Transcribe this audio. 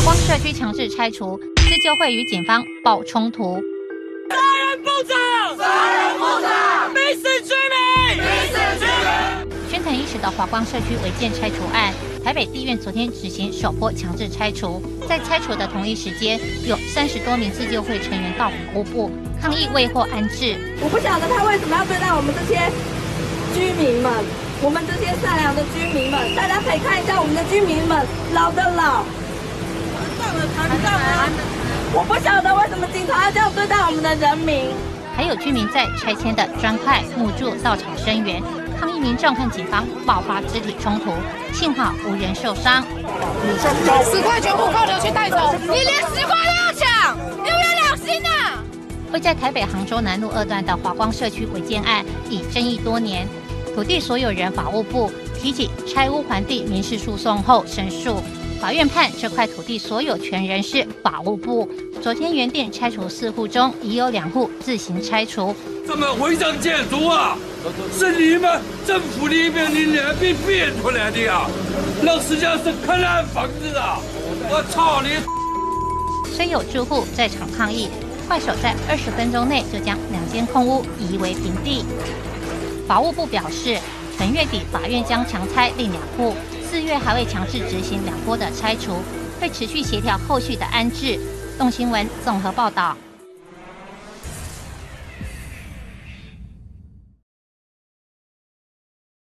华光社区强制拆除，自救会与警方爆冲突。杀人部长，杀人部长，逼死居民，逼死居民。宣腾一时的华光社区违建拆除案，台北地院昨天执行首波强制拆除。在拆除的同一时间，有三十多名自救会成员到服务部抗议未获安置。我不晓得他为什么要对待我们这些居民们，我们这些善良的居民们，大家可以看一下我们的居民们，老的老，我不晓得为什么警察要这样对待我们的人民。还有居民在拆迁的砖块、木柱到场声援，抗议民众和警方爆发肢体冲突，幸好无人受伤。十块全部扣留去带走，你连十块都要抢，你有没有良心啊？位在台北杭州南路二段的华光社区违建案已争议多年，土地所有人法务部提起拆屋还地民事诉讼后申诉，法院判这块土地所有权人是法务部。昨天原定拆除四户中，已有两户自行拆除。怎么违章建筑啊，是你们政府里面的人民变出来的呀？那实际上是坑烂房子啊！我操你！虽有住户在场抗议，快手在二十分钟内就将两间空屋夷为平地。法务部表示，本月底法院将强拆另两户，四月还会强制执行两波的拆除，会持续协调后续的安置。动新闻综合报道。